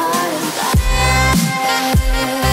heart and back.